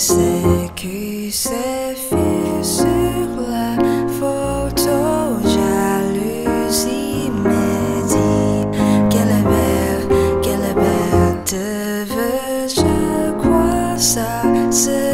sais qui s'effile sur la photo. Jalousie me qu'elle est belle, qu'elle est belle. Devais-je croire ça?